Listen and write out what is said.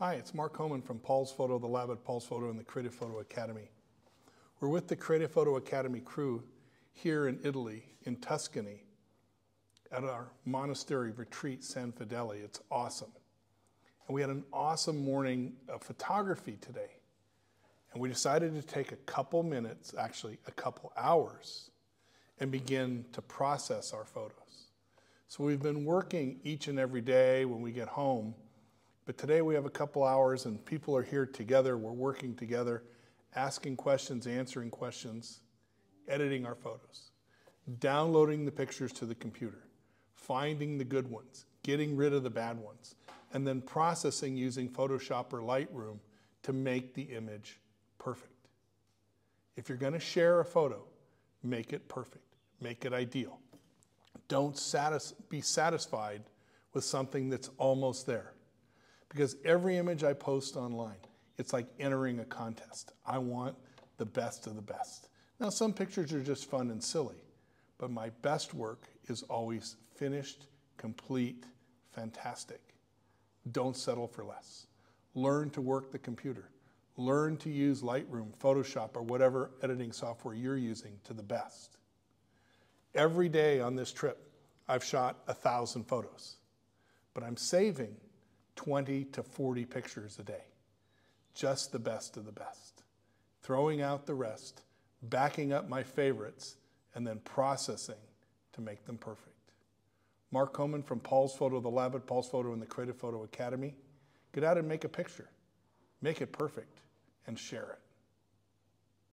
Hi, it's Mark Comon from Paul's Photo, the lab at Paul's Photo and the Creative Photo Academy. We're with the Creative Photo Academy crew here in Italy, in Tuscany, at our monastery retreat, San Fedele. It's awesome. And we had an awesome morning of photography today. And we decided to take a couple minutes, actually a couple hours, and begin to process our photos. So we've been working each and every day when we get home, but today we have a couple hours and people are here together. We're working together, asking questions, answering questions, editing our photos, downloading the pictures to the computer, finding the good ones, getting rid of the bad ones, and then processing using Photoshop or Lightroom to make the image perfect. If you're going to share a photo, make it perfect, make it ideal. Don't satis be satisfied with something that's almost there. Because every image I post online, it's like entering a contest. I want the best of the best. Now, some pictures are just fun and silly, but my best work is always finished, complete, fantastic. Don't settle for less. Learn to work the computer. Learn to use Lightroom, Photoshop, or whatever editing software you're using to the best. Every day on this trip, I've shot a thousand photos, but I'm saving 20 to 40 pictures a day. Just the best of the best. Throwing out the rest, backing up my favorites, and then processing to make them perfect. Mark Comon from Paul's Photo, the lab at Paul's Photo and the Creative Photo Academy. Get out and make a picture. Make it perfect and share it.